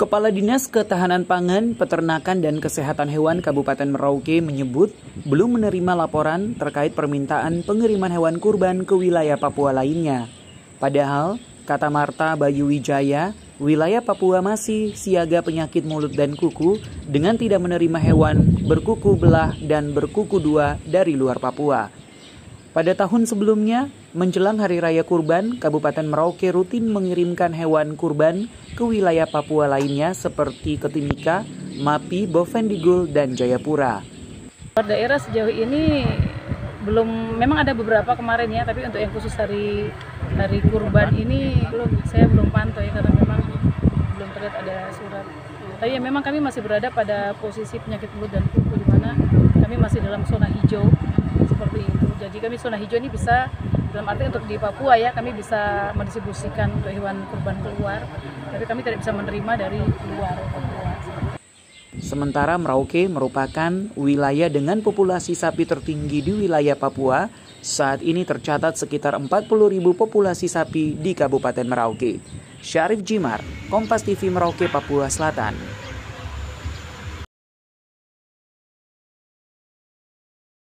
Kepala Dinas Ketahanan Pangan, Peternakan dan Kesehatan Hewan Kabupaten Merauke menyebut belum menerima laporan terkait permintaan pengiriman hewan kurban ke wilayah Papua lainnya. Padahal, kata Marta Bayu Wijaya, wilayah Papua masih siaga penyakit mulut dan kuku dengan tidak menerima hewan berkuku belah dan berkuku dua dari luar Papua. Pada tahun sebelumnya, menjelang Hari Raya Kurban, Kabupaten Merauke rutin mengirimkan hewan kurban ke wilayah Papua lainnya seperti Ketimika, Mapi, Bovendigul, dan Jayapura. Daerah sejauh ini belum, memang ada beberapa kemarin ya, tapi untuk yang khusus hari hari kurban ini belum, saya belum pantau ya karena memang belum terlihat ada surat. Tapi ya memang kami masih berada pada posisi penyakit mulut dan kuku di mana kami masih dalam zona hijau seperti itu. Jadi kami zona hijau ini bisa dalam arti untuk di Papua ya kami bisa mendistribusikan untuk hewan kurban keluar, tapi kami tidak bisa menerima dari luar. Sementara Merauke merupakan wilayah dengan populasi sapi tertinggi di wilayah Papua. Saat ini tercatat sekitar 40 ribu populasi sapi di Kabupaten Merauke. Syarif Jimar, Kompas TV Merauke, Papua Selatan.